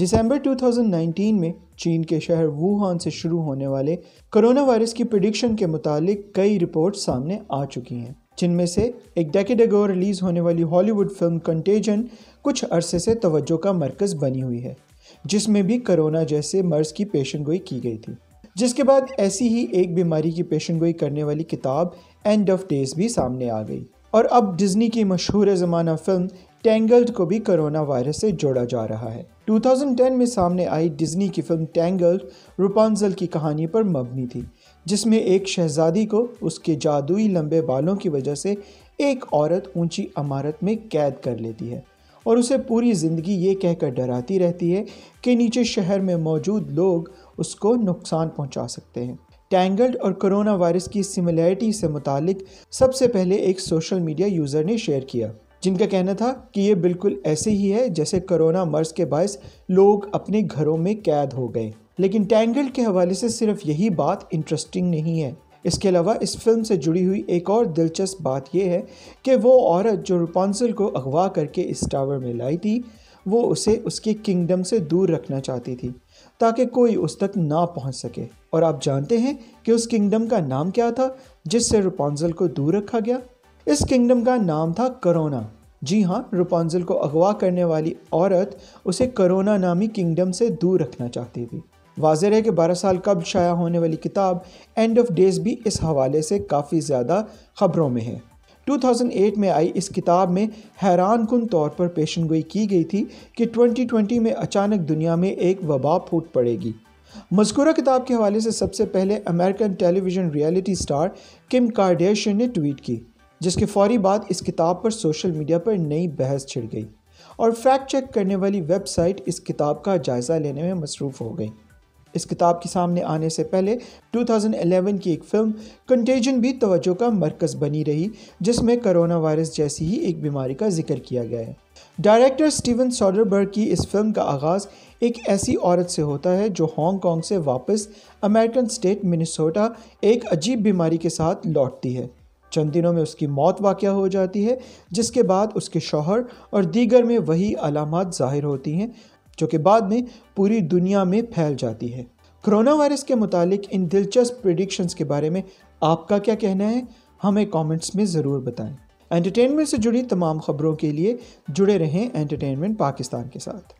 دسمبر 2019 میں چین کے شہر ووہان سے شروع ہونے والے کرونا وائرس کی پریڈکشن کے متعلق کئی رپورٹ سامنے آ چکی ہیں، جن میں سے ایک ڈیکیڈ اگو ریلیز ہونے والی ہالی ووڈ فلم کنٹیجن کچھ عرصے سے توجہ کا مرکز بنی ہوئی ہے، جس میں بھی کرونا جیسے مرض کی پیشن گوئی کی گئی تھی۔ جس کے بعد ایسی ہی ایک بیماری کی پیشن گوئی کرنے والی کتاب اینڈ آف ڈیز بھی سامنے آ گئی۔ اور اب ڈزنی کی مشہور زمانہ فلم ٹینگلڈ کو بھی کرونا وائرس سے جوڑا جا رہا ہے۔ 2010 میں سامنے آئی ڈزنی کی فلم ٹینگلڈ روپانزل کی کہانی پر مبنی تھی، جس میں ایک شہزادی کو اس کے جادوئی لمبے بالوں کی وجہ سے ایک عورت اونچی عمارت میں قید کر لیتی ہے اور اسے پوری زندگی یہ کہہ کر ڈراتی رہتی ہے کہ نیچے شہر میں موجود لوگ اس کو نقصان پہنچا سکتے ہیں۔ ٹینگلڈ اور کرونا وائرس کی سملیرٹی سے متعلق سب سے پہلے ایک سوشل میڈیا یوزر نے شیئر کیا۔ جن کا کہنا تھا کہ یہ بالکل ایسے ہی ہے جیسے کرونا مرض کے باعث لوگ اپنے گھروں میں قید ہو گئے۔ لیکن ٹینگل کے حوالے سے صرف یہی بات انٹرسٹنگ نہیں ہے۔ اس کے علاوہ اس فلم سے جڑی ہوئی ایک اور دلچسپ بات یہ ہے کہ وہ عورت جو روپانسل کو اغوا کر کے اس ٹاور میں لائی تھی، وہ اسے اس کے کنگڈم سے دور رکھنا چاہتی تھی تاکہ کوئی اس تک نہ پہنچ سکے۔ اور آپ جانتے ہیں کہ اس کنگڈم کا نام کیا تھا جس سے روپانزل کو دور رکھا گیا؟ اس کنگڈم کا نام تھا کرونا۔ جی ہاں روپانزل کو اغوا کرنے والی عورت اسے کرونا نامی کنگڈم سے دور رکھنا چاہتی تھی۔ واضح ہے کہ بارہ سال قبل شائع ہونے والی کتاب اینڈ آف ڈیز بھی اس حوالے سے کافی زیادہ خبروں میں ہے۔ 2008 میں آئی اس کتاب میں حیران کن طور پر پیشن گوئی کی گئی تھی کہ 2020 میں اچانک دنیا میں ایک وبا پھوٹ پڑے گی۔ مذکورہ کتاب کے حوالے سے سب سے پہلے American television reality star Kim Kardashian نے ٹویٹ کی۔ جس کے فوری بعد اس کتاب پر سوشل میڈیا پر نئی بحث چھڑ گئی اور فیکٹ چیک کرنے والی ویب سائٹ اس کتاب کا جائزہ لینے میں مصروف ہو گئی۔ اس کتاب کے سامنے آنے سے پہلے 2011 کی ایک فلم کنٹیجن بھی توجہ کا مرکز بنی رہی، جس میں کرونا وائرس جیسی ہی ایک بیماری کا ذکر کیا گیا ہے۔ ڈائریکٹر سٹیون سوڈربرگ کی اس فلم کا آغاز ایک ایسی عورت سے ہوتا ہے جو ہانگ کانگ سے واپس امریکن سٹیٹ منیسوٹا ایک عجیب بیماری کے ساتھ لوٹتی ہے۔ چند دنوں میں اس کی موت واقع ہو جاتی ہے، جس کے بعد اس کے شوہر اور دیگر میں وہی علامات ظاہر ہوتی ہیں، جو کہ بعد میں پوری دنیا میں پھیل جاتی ہے کرونا وائرس کے متعلق ان دلچسپ پریڈکشنز کے بارے میں آپ کا کیا کہنا ہے؟ ہمیں کامنٹس میں ضرور بتائیں۔ انٹرٹینمنٹ سے جڑی تمام خبروں کے لیے جڑے رہیں انٹرٹینمنٹ پاکستان کے ساتھ۔